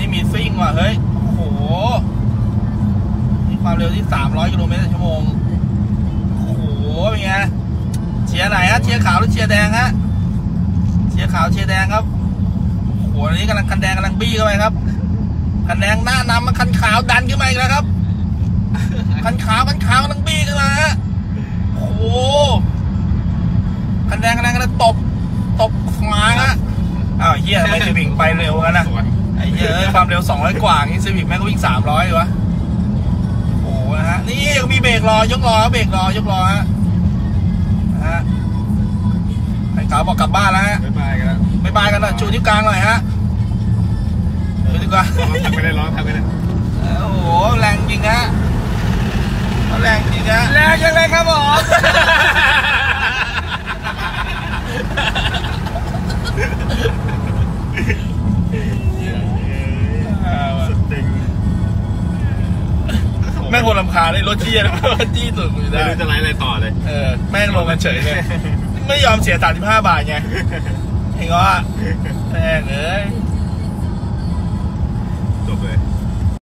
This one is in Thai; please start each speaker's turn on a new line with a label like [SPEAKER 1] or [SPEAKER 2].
[SPEAKER 1] นี้มีซิ่งว่ะเฮ้ย โอ้โห มีความเร็วที่ 300 กิโลเมตรต่อชั่วโมง โอ้โห เป็นไง เชียร์ไหนฮะ เชียร์ขาวหรือเชียร์แดงฮะ เชียร์ขาวเชียร์แดงครับ โอ้โหอันนี้กำลังคันแดงกำลังบี้เข้าไปครับ คันแดงหน้านำมาคันขาวดันขึ้นมาอีกแล้วครับ คันขาวคันขาวกำลังบี้ขึ้นมาฮะ โอ้โห คันแดงคันแดงกำลังตบ ตบขวาฮะ อ้าวเฮียทไม่จะวิ่งไปเร็วกันนะ เหี้ยเอ้ยความเร็ว 200 กว่างี้ซีวิกแม่งก็วิ่ง 300อยู่วะโอ้โหนะฮะนี่ยังมีเบรกรอยกรอเบรกรอยกรอฮะนะฮะไอ้ขาวบอกกลับบ้านแล้วฮะ
[SPEAKER 2] บ๊ายบายกันแล้ว
[SPEAKER 1] บายบายกันหน่อยชูนิ้วกลางหน่อยฮะชูนิ้วกลาง
[SPEAKER 2] ร้องทำไปได้ร้องทำไปได้
[SPEAKER 1] โอ้โหแรงจริงฮะแรงจริงฮะ
[SPEAKER 2] แรงยังไงครับผม สุดติง
[SPEAKER 1] แม่งคนลำคาญเลยรถจี้นะรถจี้สุดกู
[SPEAKER 2] ไม่
[SPEAKER 1] ได้
[SPEAKER 2] รู้จะไลฟ์อะไรต่อเลย
[SPEAKER 1] เออแม่งลงกันเฉยเลยไม่ยอมเสีย35บาทไงเห็นว่าแม่งเอ้ย